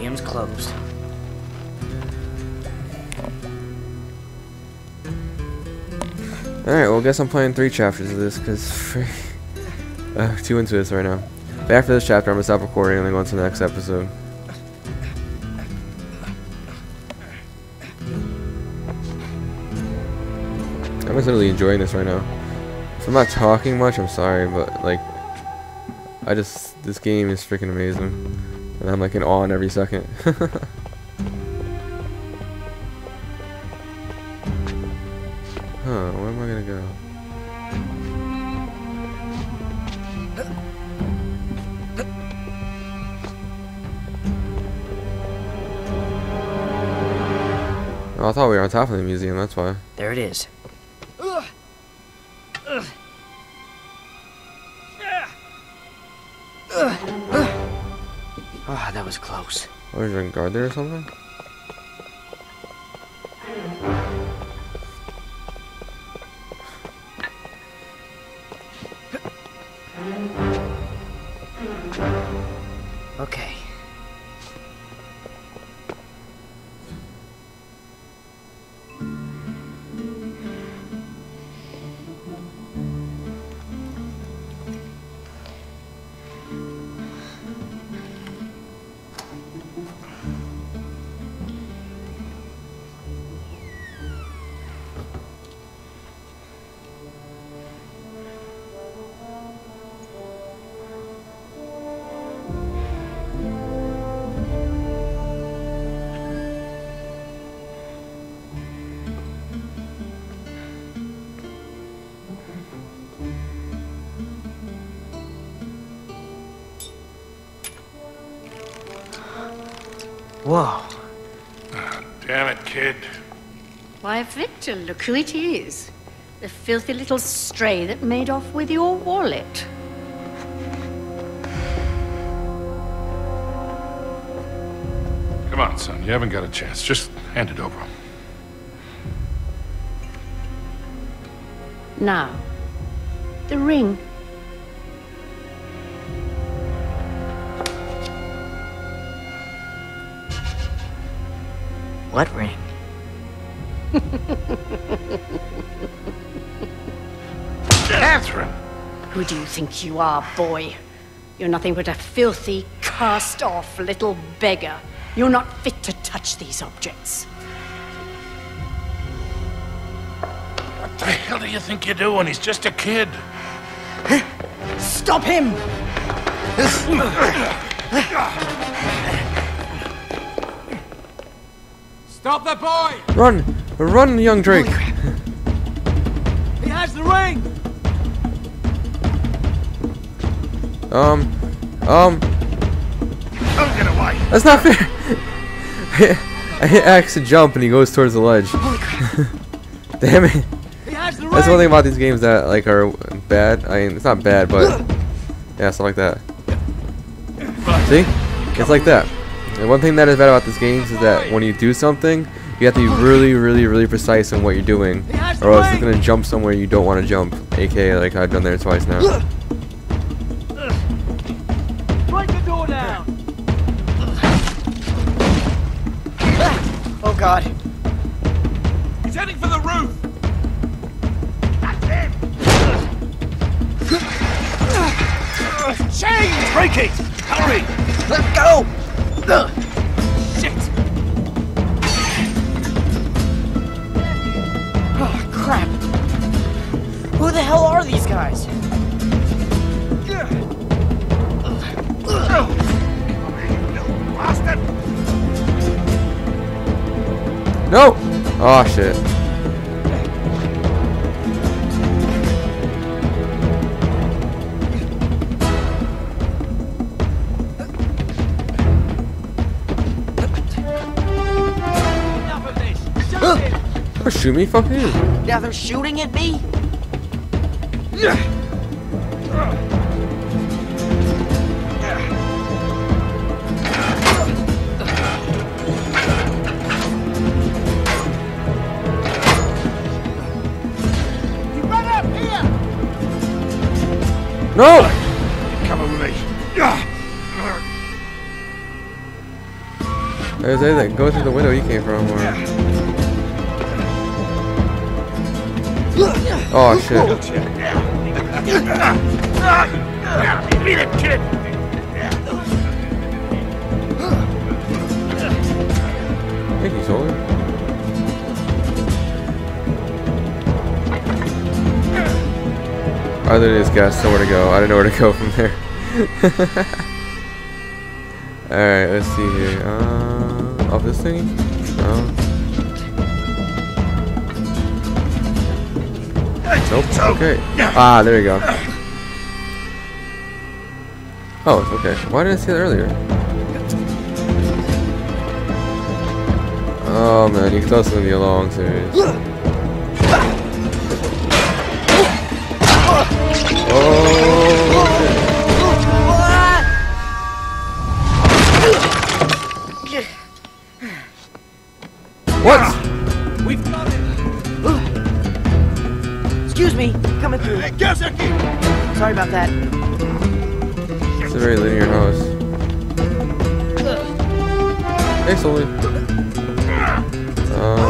museum's closed. Alright, well, I guess I'm playing three chapters of this, because uh, too into this right now. But after this chapter, I'm going to stop recording and then go on to the next episode. I'm just really enjoying this right now. If I'm not talking much, I'm sorry, but, like, I just, this game is freaking amazing. And I'm, like, in awe in every second. Huh, where am I gonna go? Oh, I thought we were on top of the museum, that's why. There it is. Ah, that was close. Oh, is there a guard there or something? Whoa. Ah, damn it, kid. Why, Victor, look who it is. The filthy little stray that made off with your wallet. Come on, son. You haven't got a chance. Just hand it over. Now, the ring. What ring? Katherine! Who do you think you are, boy? You're nothing but a filthy, cast off little beggar. You're not fit to touch these objects. What the hell do you think you're doing? He's just a kid. Stop him! Stop that boy! Run! Run, young Drake! He has the ring! Um, um, Don't get away. that's not fair! I hit X to jump and he goes towards the ledge. Damn it. He has the ring! That's one thing about these games that like are bad. I mean, it's not bad, but yeah, stuff like that. See, it's like that. And one thing that is bad about this game is that when you do something, you have to be really, really, really precise in what you're doing, or else it's gonna jump somewhere you don't want to jump. AKA, like I've done there twice now. Break the door down! Oh, God. He's heading for the roof! That's him. Chains! Break it! Hurry! Let go! Shit! Oh, crap. Who the hell are these guys? No! Oh shit. Shoot me? Fuck you. Now they're shooting at me? You run up here! No! Come with me. There's anything. Go through the window you came from. Or... Oh shit. Kid! Thank you, Solar. Other than his guess, nowhere to go. I don't know where to go from there. Alright, let's see here. Uh, off this thing? No. Nope. Okay. Ah, there you go. Oh, it's okay. Why did I see that earlier? Oh man, you can tell it's gonna be a long series. Oh, shit. What? We've got it! Excuse me, coming through. Sorry about that. It's a very linear house. Hey, Sully. Um,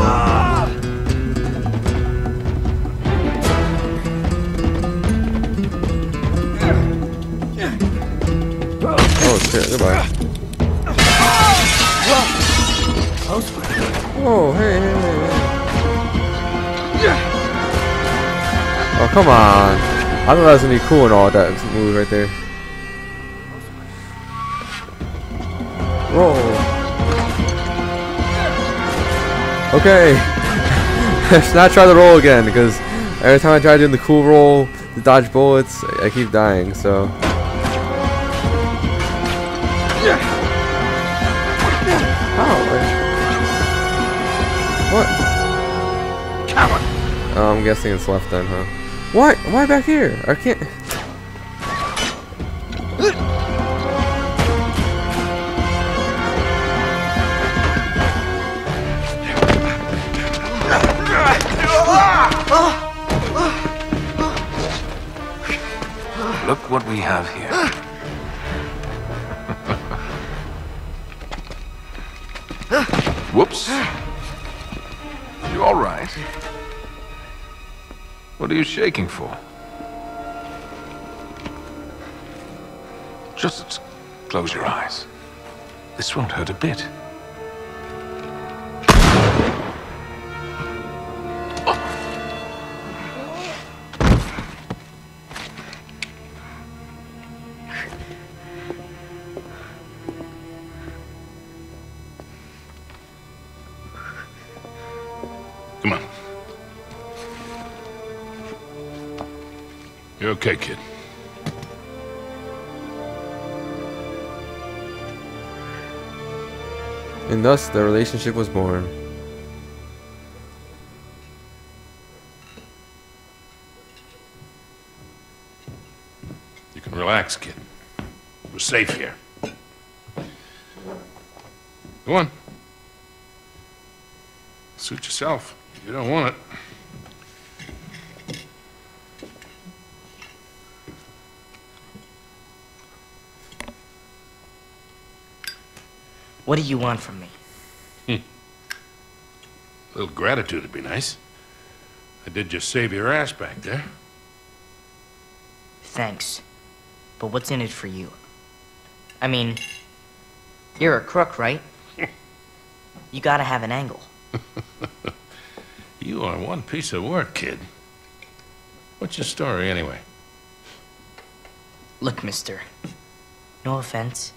oh shit! Goodbye. Oh, hey, hey, hey, hey. Oh, come on. I thought that was gonna be cool and all that move right there. Roll. Okay. Let's not try the roll again because every time I try doing the cool roll the dodge bullets, I keep dying. So. What? Oh, I'm guessing it's left then, huh? What? Why back here? I can't. Look what we have here. Whoops. You all right? What are you shaking for? Just close your eyes. This won't hurt a bit. You're okay, kid. And thus, the relationship was born. You can relax, kid. We're safe here. Go on. Suit yourself. You don't want it. What do you want from me? A little gratitude would be nice. I did just save your ass back there. Thanks. But what's in it for you? I mean, you're a crook, right? you gotta have an angle. You are one piece of work, kid. What's your story, anyway? Look, mister. No offense,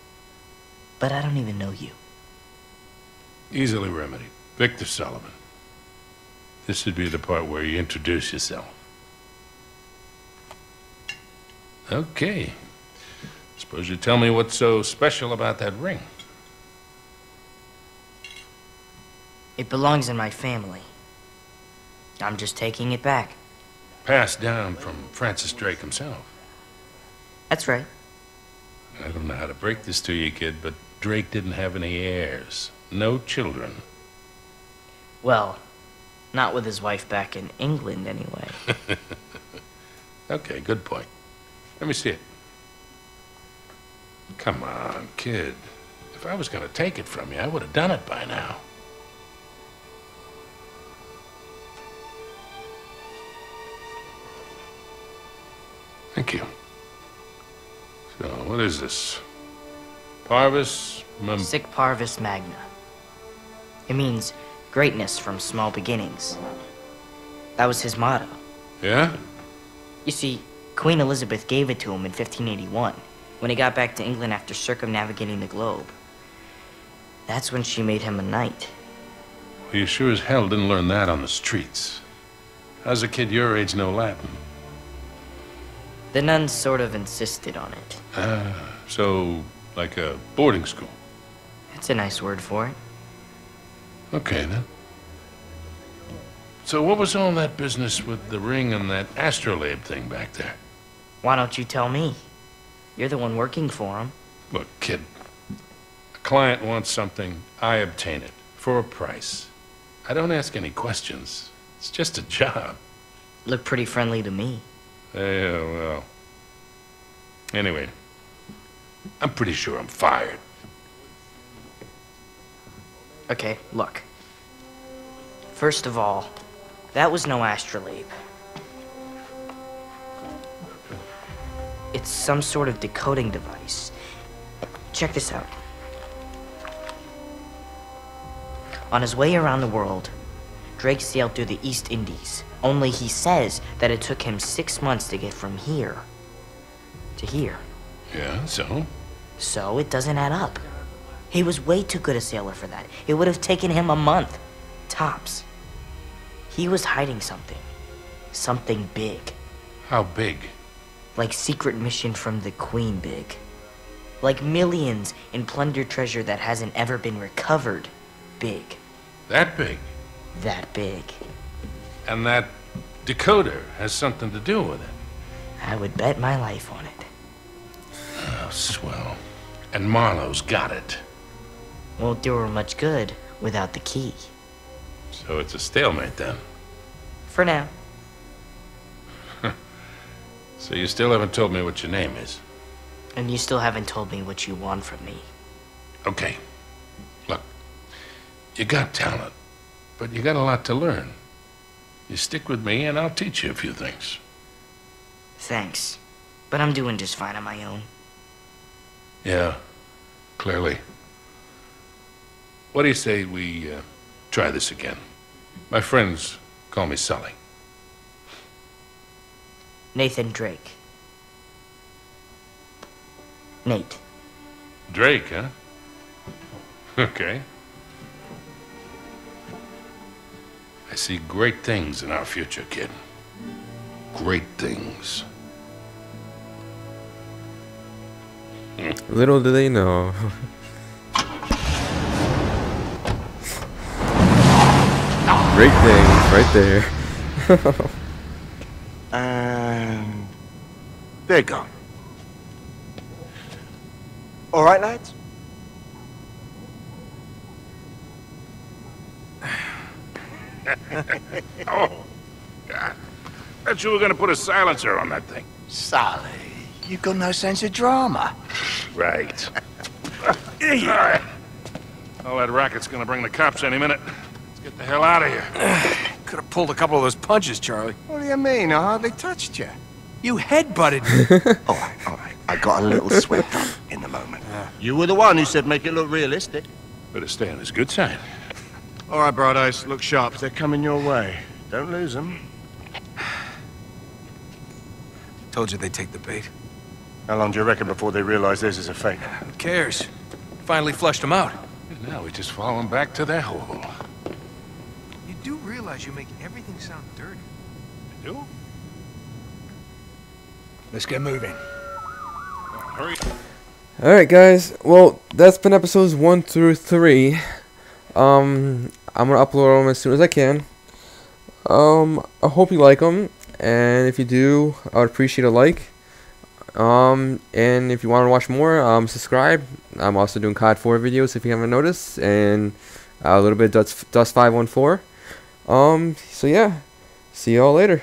but I don't even know you. Easily remedied. Victor Sullivan. This would be the part where you introduce yourself. Okay. Suppose you tell me what's so special about that ring. It belongs in my family. I'm just taking it back. Passed down from Francis Drake himself. That's right. I don't know how to break this to you, kid, but Drake didn't have any heirs. No children. Well, not with his wife back in England, anyway. Okay, good point. Let me see it. Come on, kid. If I was going to take it from you, I would have done it by now. Thank you. So, what is this? Parvis Mem- Sic Parvis Magna. It means greatness from small beginnings. That was his motto. Yeah? You see, Queen Elizabeth gave it to him in 1581, when he got back to England after circumnavigating the globe. That's when she made him a knight. Well, you sure as hell didn't learn that on the streets. How's a kid your age know Latin? The nuns sort of insisted on it. Ah, so, like a boarding school. That's a nice word for it. Okay, then. So what was all that business with the ring and that astrolabe thing back there? Why don't you tell me? You're the one working for him. Look, kid. A client wants something, I obtain it. For a price. I don't ask any questions. It's just a job. Look pretty friendly to me. Yeah, well. Anyway. I'm pretty sure I'm fired. Okay, look. First of all, that was no astrolabe. It's some sort of decoding device. Check this out. On his way around the world, Drake sailed through the East Indies. Only he says that it took him six months to get from here to here. Yeah, so? So it doesn't add up. He was way too good a sailor for that. It would have taken him a month. Tops. He was hiding something. Something big. How big? Like secret mission from the Queen big. Like millions in plundered treasure that hasn't ever been recovered big. That big? That big. And that decoder has something to do with it. I would bet my life on it. Oh, swell. And Marlowe's got it. Won't do her much good without the key. So it's a stalemate then. For now. So you still haven't told me what your name is. And you still haven't told me what you want from me. Okay. Look, you got talent, but you got a lot to learn. You stick with me and I'll teach you a few things. Thanks. But I'm doing just fine on my own. Yeah, clearly. What do you say we uh, try this again? My friends call me Sully. Nathan Drake. Nate. Drake, huh? Okay. I see great things in our future, kid. Great things. Little do they know. Great things right there. Um, and they're gone. All right, lads? Oh, God. I bet you were gonna put a silencer on that thing. Sully, you've got no sense of drama. Right. Alright. All that racket's gonna bring the cops any minute. Let's get the hell out of here. Could have pulled a couple of those punches, Charlie. What do you mean? Uh-huh, I hardly touched you. You headbutted me. All right, all right. I got a little swept up in the moment. You were the one who said make it look realistic. Better stay on his good side. All right, Bright look sharp. They're coming your way. Don't lose them. Told you they'd take the bait. How long do you reckon before they realize this is a fake? Who cares? Finally flushed them out. And now we just follow him back to their hole. You realize you make everything sound dirty. You? Let's get moving. Hurry. Alright guys, well that's been episodes 1 through 3. Um, I'm gonna upload them as soon as I can. Um, I hope you like them, and if you do, I would appreciate a like. Um, and if you want to watch more, um, subscribe. I'm also doing COD 4 videos if you haven't noticed, and a little bit of Dust, Dust 514. Um, so yeah, see y'all later.